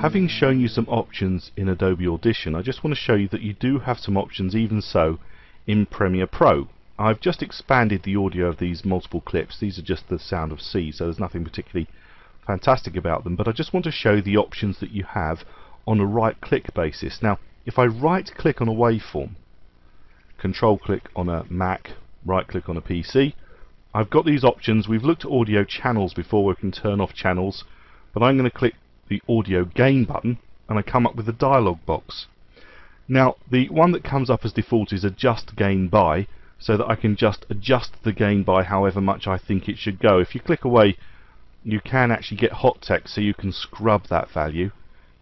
Having shown you some options in Adobe Audition, I just want to show you that you do have some options even so in Premiere Pro. I've just expanded the audio of these multiple clips. These are just the sound of sea, so there's nothing particularly fantastic about them, but I just want to show the options that you have on a right-click basis. Now, if I right-click on a waveform, control-click on a Mac, right-click on a PC, I've got these options. We've looked at audio channels before where we can turn off channels, but I'm going to click the audio gain button and I come up with a dialog box. Now, the one that comes up as default is adjust gain by, so that I can just adjust the gain by however much I think it should go. If you click away, you can actually get hot text, so you can scrub that value.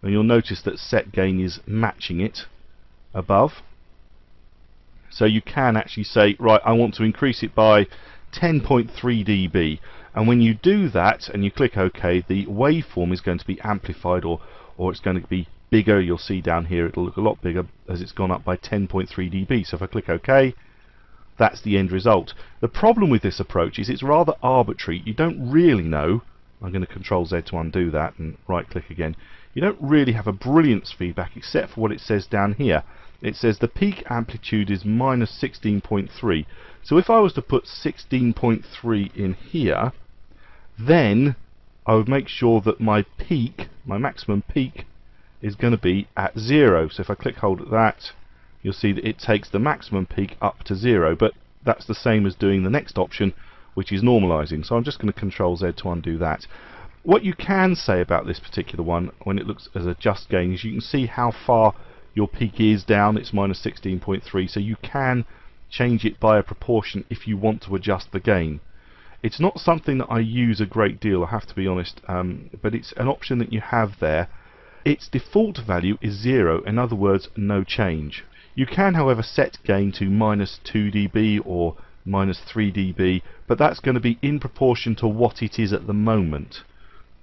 And you'll notice that set gain is matching it above. So you can actually say, right, I want to increase it by 10.3 dB. And when you do that and you click OK, the waveform is going to be amplified or, or it's going to be bigger. You'll see down here it'll look a lot bigger as it's gone up by 10.3 dB. So if I click OK, that's the end result. The problem with this approach is it's rather arbitrary. You don't really know. I'm going to Control Z to undo that and right click again. You don't really have a brilliance feedback except for what it says down here. It says the peak amplitude is minus 16.3. So if I was to put 16.3 in here, then I would make sure that my peak, my maximum peak, is going to be at zero. So if I click hold at that, you'll see that it takes the maximum peak up to zero. But that's the same as doing the next option, which is normalizing. So I'm just going to Control Z to undo that. What you can say about this particular one, when it looks as adjust gain, is you can see how far your peak is down. It's minus 16.3, so you can change it by a proportion if you want to adjust the gain. It's not something that I use a great deal, I have to be honest, um, but it's an option that you have there. Its default value is zero, in other words, no change. You can, however, set gain to minus 2 dB or minus 3 dB, but that's going to be in proportion to what it is at the moment.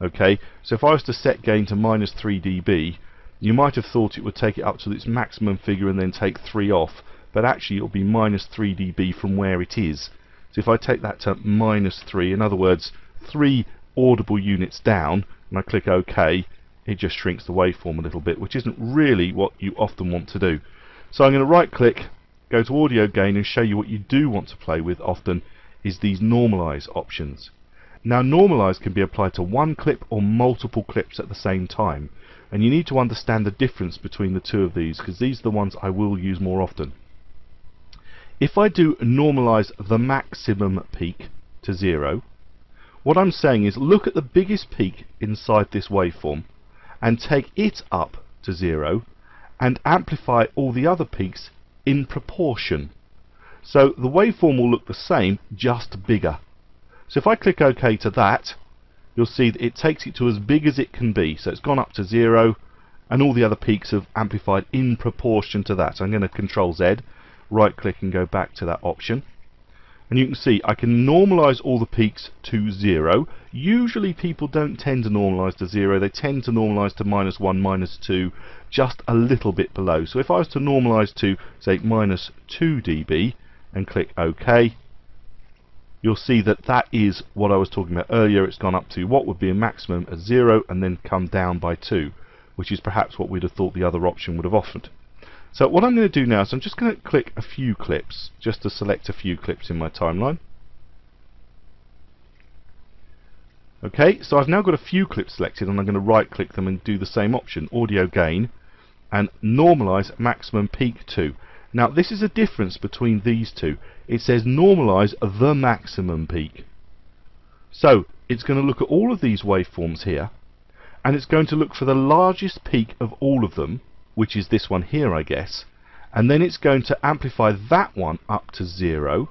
Okay, so if I was to set gain to minus 3 dB, you might have thought it would take it up to its maximum figure and then take 3 off, but actually it will be minus 3 dB from where it is. So if I take that to minus 3, in other words, 3 audible units down, and I click OK, it just shrinks the waveform a little bit, which isn't really what you often want to do. So I'm going to right click, go to audio gain and show you what you do want to play with often is these normalize options. Now normalize can be applied to one clip or multiple clips at the same time and you need to understand the difference between the two of these because these are the ones I will use more often. If I do normalize the maximum peak to zero, what I'm saying is look at the biggest peak inside this waveform and take it up to zero and amplify all the other peaks in proportion. So the waveform will look the same, just bigger. So if I click OK to that, you'll see that it takes it to as big as it can be. So it's gone up to zero, and all the other peaks have amplified in proportion to that. So I'm going to Control Z right click and go back to that option. And you can see I can normalize all the peaks to zero. Usually people don't tend to normalize to zero. They tend to normalize to minus one minus two just a little bit below. So if I was to normalize to say minus 2 dB and click OK you'll see that that is what I was talking about earlier. It's gone up to what would be a maximum of zero and then come down by two which is perhaps what we'd have thought the other option would have offered so what I'm going to do now is I'm just going to click a few clips, just to select a few clips in my timeline. Okay, so I've now got a few clips selected and I'm going to right click them and do the same option, audio gain, and normalize maximum peak to. Now this is a difference between these two. It says normalize the maximum peak. So it's going to look at all of these waveforms here and it's going to look for the largest peak of all of them which is this one here I guess. And then it's going to amplify that one up to zero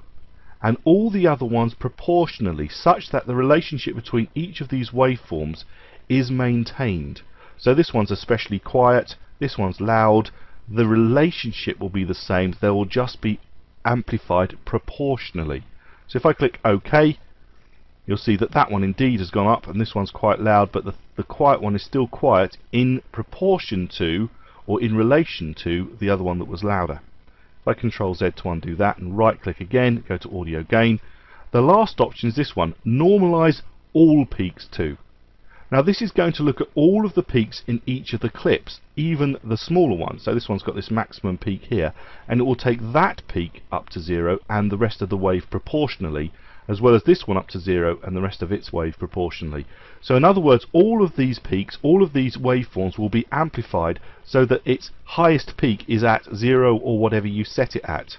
and all the other ones proportionally such that the relationship between each of these waveforms is maintained. So this one's especially quiet this one's loud the relationship will be the same they will just be amplified proportionally. So if I click OK you'll see that that one indeed has gone up and this one's quite loud but the, the quiet one is still quiet in proportion to or in relation to the other one that was louder. If I Control Z to undo that and right click again, go to Audio Gain. The last option is this one, normalize all peaks to. Now this is going to look at all of the peaks in each of the clips, even the smaller ones. So this one's got this maximum peak here, and it will take that peak up to zero and the rest of the wave proportionally, as well as this one up to zero and the rest of its wave proportionally. So in other words, all of these peaks, all of these waveforms will be amplified so that its highest peak is at zero or whatever you set it at.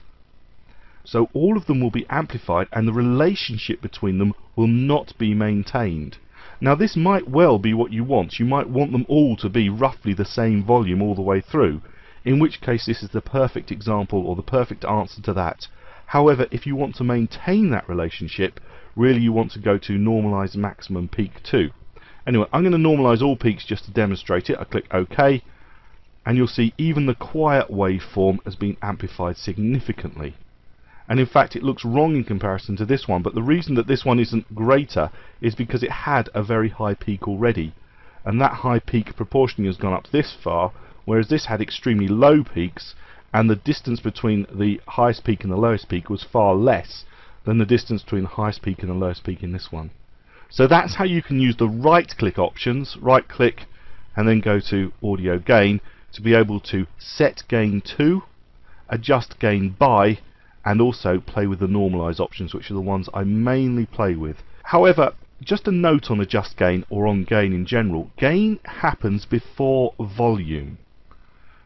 So all of them will be amplified and the relationship between them will not be maintained. Now this might well be what you want. You might want them all to be roughly the same volume all the way through, in which case this is the perfect example or the perfect answer to that. However, if you want to maintain that relationship, really you want to go to normalize maximum peak 2. Anyway, I'm going to normalize all peaks just to demonstrate it. I click OK, and you'll see even the quiet waveform has been amplified significantly and in fact it looks wrong in comparison to this one but the reason that this one isn't greater is because it had a very high peak already and that high peak proportionally has gone up this far whereas this had extremely low peaks and the distance between the highest peak and the lowest peak was far less than the distance between the highest peak and the lowest peak in this one. So that's how you can use the right click options, right click and then go to audio gain to be able to set gain to, adjust gain by and also play with the normalize options which are the ones I mainly play with. However, just a note on adjust gain or on gain in general, gain happens before volume.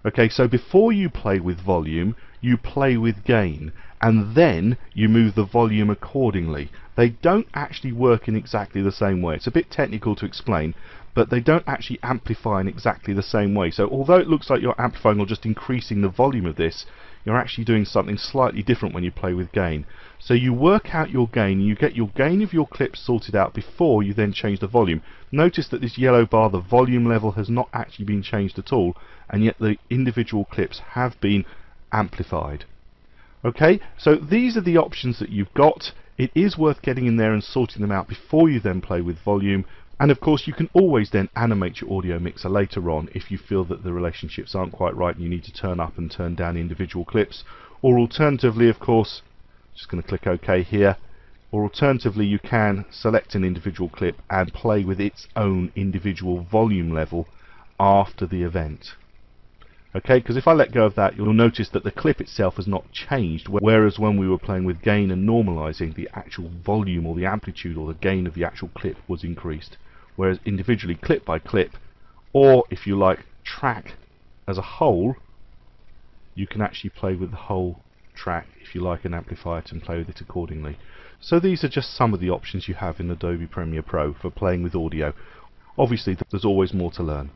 Okay, so before you play with volume, you play with gain, and then you move the volume accordingly. They don't actually work in exactly the same way. It's a bit technical to explain, but they don't actually amplify in exactly the same way. So although it looks like you're amplifying or just increasing the volume of this, you're actually doing something slightly different when you play with gain. So you work out your gain, you get your gain of your clips sorted out before you then change the volume. Notice that this yellow bar, the volume level has not actually been changed at all, and yet the individual clips have been amplified. Okay, so these are the options that you've got. It is worth getting in there and sorting them out before you then play with volume. And of course you can always then animate your audio mixer later on if you feel that the relationships aren't quite right and you need to turn up and turn down individual clips. Or alternatively of course, just going to click OK here, or alternatively you can select an individual clip and play with its own individual volume level after the event. Okay, because if I let go of that, you'll notice that the clip itself has not changed, whereas when we were playing with gain and normalizing, the actual volume or the amplitude or the gain of the actual clip was increased whereas individually clip by clip or if you like track as a whole you can actually play with the whole track if you like and amplify it and play with it accordingly. So these are just some of the options you have in Adobe Premiere Pro for playing with audio. Obviously there's always more to learn.